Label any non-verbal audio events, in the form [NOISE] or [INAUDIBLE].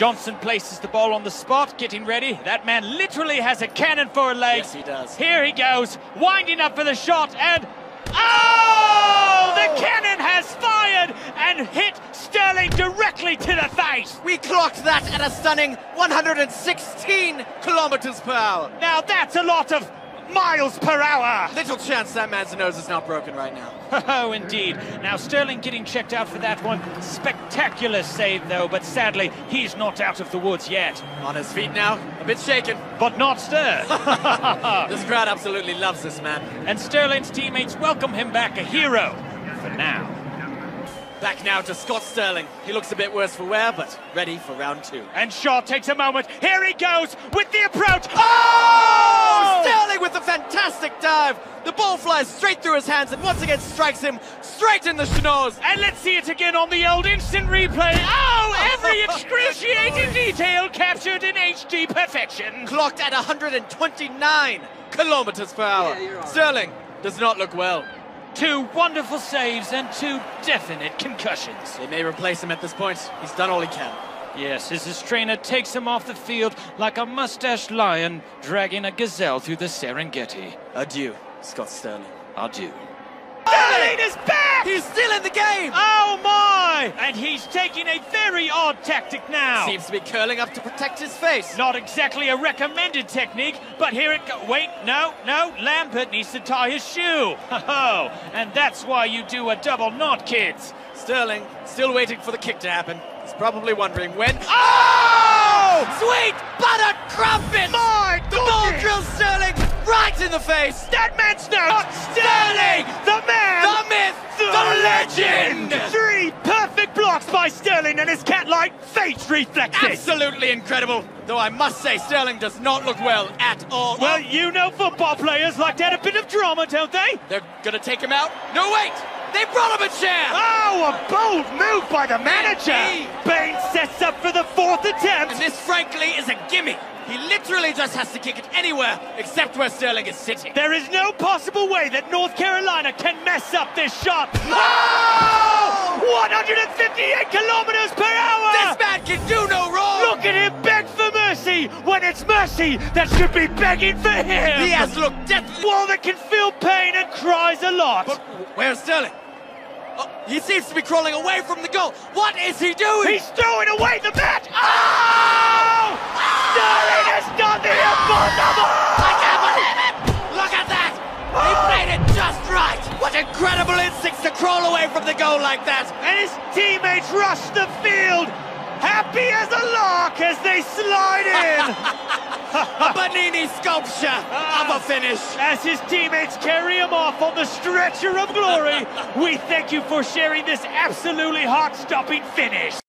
Johnson places the ball on the spot, getting ready. That man literally has a cannon for a leg. Yes, he does. Here he goes, winding up for the shot, and oh! The oh! cannon has fired and hit Sterling directly to the face. We clocked that at a stunning 116 kilometers per hour. Now that's a lot of miles per hour. Little chance that man's nose is not broken right now. [LAUGHS] Oh, indeed. Now, Sterling getting checked out for that one. Spectacular save, though, but sadly, he's not out of the woods yet. On his feet now, a bit shaken. But not stirred. [LAUGHS] [LAUGHS] this crowd absolutely loves this man. And Sterling's teammates welcome him back a hero for now. Back now to Scott Sterling. He looks a bit worse for wear, but ready for round two. And Shaw takes a moment. Here he goes with the approach. Oh! Sterling with a fantastic dive. The flies straight through his hands and once again strikes him straight in the schnoz. And let's see it again on the old instant replay. Oh, every [LAUGHS] excruciating detail captured in HD perfection. Clocked at 129 kilometers per hour. Yeah, Sterling does not look well. Two wonderful saves and two definite concussions. They may replace him at this point. He's done all he can. Yes, as his trainer takes him off the field like a mustached lion dragging a gazelle through the Serengeti. Adieu, Scott Sterling. Adieu. Sterling is back! He's still in the game! Oh my! And he's taking a very odd tactic now. Seems to be curling up to protect his face. Not exactly a recommended technique, but here it goes. Wait, no, no, Lampert needs to tie his shoe. [LAUGHS] Oh, and that's why you do a double knot, kids. Sterling still waiting for the kick to happen. He's probably wondering when. Oh! Sweet butter crumpet! My in the face. That man's now Sterling, the man, the myth, the, the legend. Three perfect blocks by Sterling and his cat-like face reflexes. Absolutely incredible. Though I must say, Sterling does not look well at all. Well, you know football players like to add a bit of drama, don't they? They're gonna take him out. No, wait. They brought him a chair! Oh, a bold move by the manager! Bain sets up for the fourth attempt! And this, frankly, is a gimme. He literally just has to kick it anywhere except where Sterling is sitting. There is no possible way that North Carolina can mess up this shot. Oh! 158 kilometers per hour! This man can do no wrong! Look at him beg for mercy when it's mercy that should be begging for him! He has looked deathly. One that can feel pain and cries a lot. But where's Sterling? Oh, he seems to be crawling away from the goal. What is he doing? He's throwing away the bat. Oh! Away from the goal like that! And his teammates rush the field, happy as a lark as they slide in. [LAUGHS] a Bernini sculpture of a finish. As his teammates carry him off on the stretcher of glory, we thank you for sharing this absolutely heart-stopping finish.